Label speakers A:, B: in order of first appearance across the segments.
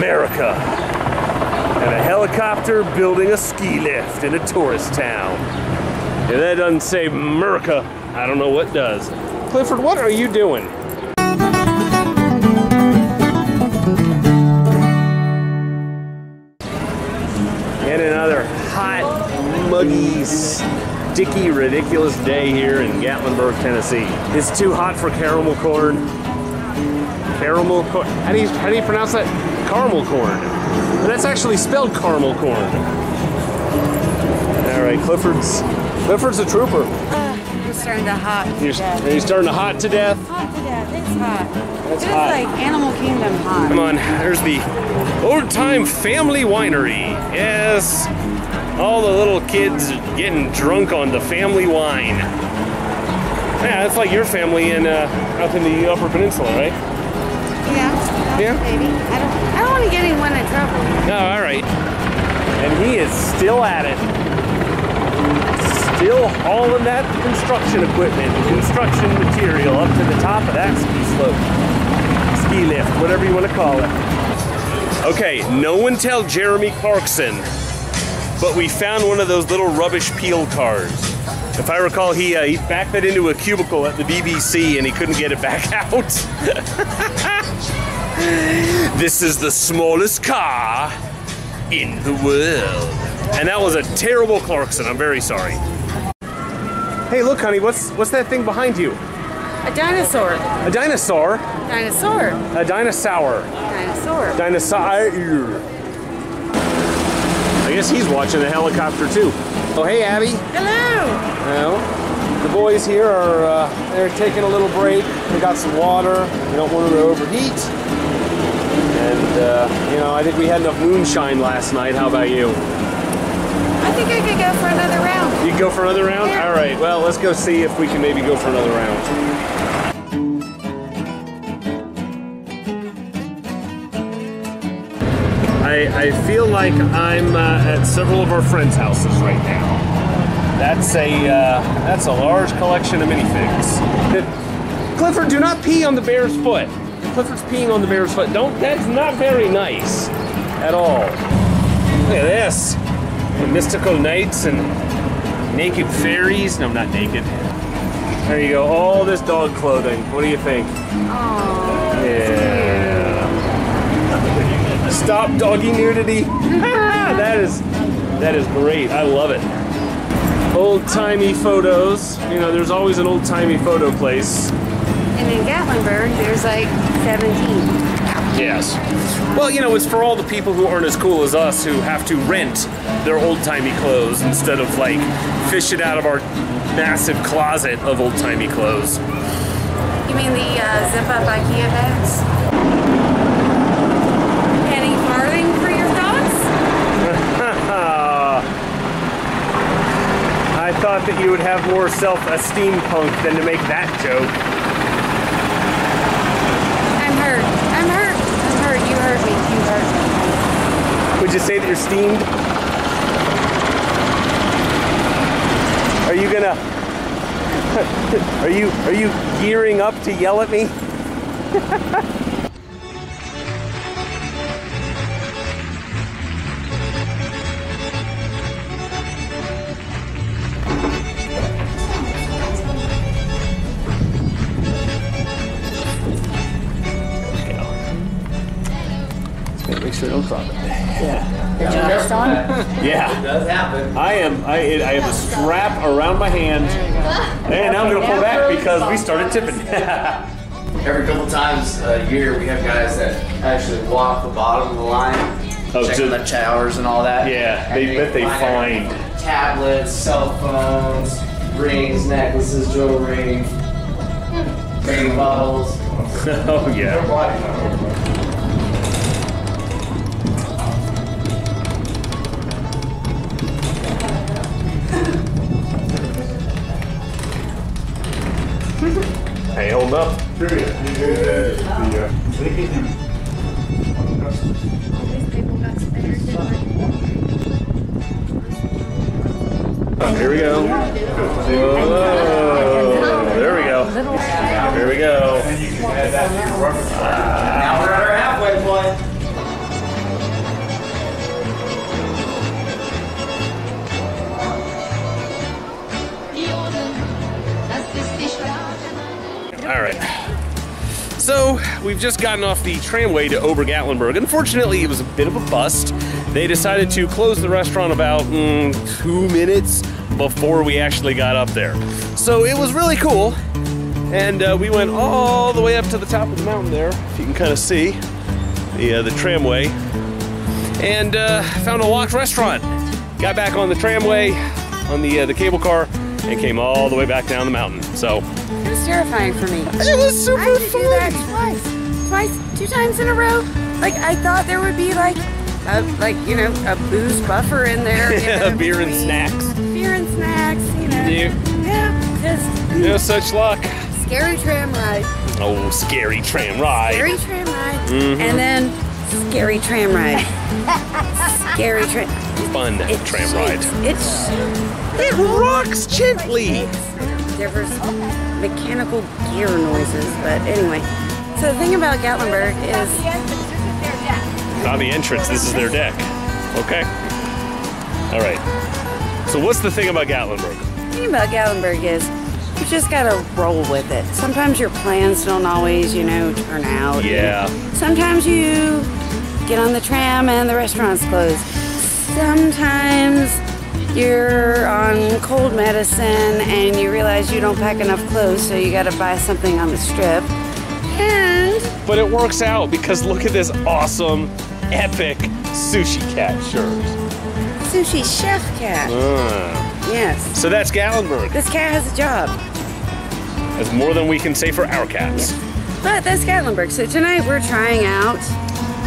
A: America. And a helicopter building a ski lift in a tourist town. If that doesn't say America, I don't know what does. Clifford, what are you doing? And another hot, muggy, sticky, ridiculous day here in Gatlinburg, Tennessee. It's too hot for caramel corn. Caramel corn. How do you how do you pronounce that? Caramel corn. But that's actually spelled caramel corn. All right, Clifford's Clifford's a trooper.
B: We're starting to hot. to
A: You're,
B: death.
A: are you starting to hot to death?
B: hot to death. It's hot.
A: It's
B: it's
A: hot.
B: like Animal Kingdom hot.
A: Come on, there's the old time family winery. Yes. All the little kids getting drunk on the family wine. Yeah, it's like your family in uh, up in the Upper Peninsula, right?
B: Yeah.
A: Yeah?
B: Baby. I don't. I don't want to get anyone in trouble.
A: No, all right. And he is still at it. Still hauling that construction equipment, construction material up to the top of that ski slope. Ski lift, whatever you want to call it. Okay, no one tell Jeremy Clarkson, but we found one of those little rubbish peel cars. If I recall, he, uh, he backed it into a cubicle at the BBC and he couldn't get it back out. this is the smallest car in the world. And that was a terrible Clarkson. I'm very sorry. Hey, look, honey, what's what's that thing behind you?
B: A dinosaur.
A: A dinosaur?
B: Dinosaur.
A: A dinosaur.
B: Dinosaur.
A: Dinosaur. I guess he's watching the helicopter too. Oh, hey, Abby.
B: Hello.
A: Well, the boys here are uh, they're taking a little break. They got some water. We don't want them to overheat. And uh, you know, I think we had enough moonshine last night. How about you?
B: I think I could go for another round.
A: You go for another round? All right. Well, let's go see if we can maybe go for another round. I, I feel like I'm uh, at several of our friends' houses right now. That's a uh, that's a large collection of minifigs. Clifford, do not pee on the bear's foot. Clifford's peeing on the bear's foot. Don't. That's not very nice at all. Look at this. The mystical knights and naked fairies. No, not naked. There you go. All this dog clothing. What do you think?
B: Oh.
A: Stop doggy nudity. that is that is great. I love it. Old timey photos. You know, there's always an old timey photo place.
B: And in Gatlinburg, there's like 17.
A: Yes. Well, you know, it's for all the people who aren't as cool as us who have to rent their old timey clothes instead of like fish it out of our massive closet of old timey clothes.
B: You mean the uh, zip up IKEA bags? Penny farthing for your thoughts?
A: I thought that you would have more self-esteem, punk, than to make that joke.
B: I'm hurt. I'm hurt. I'm hurt. You hurt me. You hurt me.
A: Would you say that you're steamed? Are you gonna? Are you are you gearing up to yell at me? Make sure I don't drop it. Yeah. Did you rest on? Yeah.
C: does happen.
A: I am. I, I have a strap around my hand, and now I'm gonna pull back because we started tipping.
C: Every couple times a year, we have guys that actually walk the bottom of the line,
A: Oh,
C: check
A: so-
C: the showers and all that.
A: Yeah,
C: And
A: they bet they
C: everything
A: find.
C: tablets, cell phones, rings, necklaces, jewelry, baby bottles.
A: oh yeah. Here we go. Whoa. There we go. Here we go.
C: Now we're at our halfway point.
A: All right we've just gotten off the tramway to Ober-Gatlinburg. Unfortunately, it was a bit of a bust. They decided to close the restaurant about mm, two minutes before we actually got up there. So it was really cool. And uh, we went all the way up to the top of the mountain there, if you can kind of see the, uh, the tramway, and uh, found a locked restaurant. Got back on the tramway, on the, uh, the cable car, and came all the way back down the mountain. So
B: terrifying for me.
A: it was super
B: I had to do that twice. Twice, two times in a row. Like I thought there would be like, a, like you know, a booze buffer in there. you know,
A: Beer and snacks.
B: Beer and snacks. You know.
A: Yeah.
B: Yeah. Just
A: No such luck.
B: scary tram ride.
A: Oh, scary tram ride.
B: Scary tram ride.
A: Mm-hmm.
B: And then scary tram ride. scary tram.
A: Fun tram ride.
B: It's
A: It rocks gently.
B: There's mechanical gear noises, but anyway. So the thing about Gatlinburg is
A: On the entrance, this is their deck. Okay. All right. So what's the thing about Gatlinburg?
B: the thing about Gatlinburg is you just gotta roll with it. Sometimes your plans don't always, you know, turn out.
A: Yeah.
B: Sometimes you get on the tram and the restaurant's closed. Sometimes you're on cold medicine and you realize you don't pack enough clothes, so you gotta buy something on the strip. And
A: But it works out because look at this awesome, epic sushi cat shirt.
B: sushi chef cat.
A: Uh,
B: Yes.
A: so that's Gatlinburg.
B: This cat has a job.
A: That's more than we can say for our cats.
B: But that's Gatlinburg. So tonight we're trying out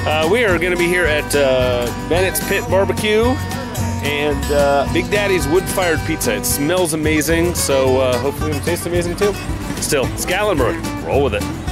A: Uh, we are going to be here at uh, Bennett's Pit Barbecue and uh, Big Daddy's Wood Fired Pizza. It smells amazing, so uh, hopefully it'll taste amazing too. Still, it's Gatlinburg. Roll with it.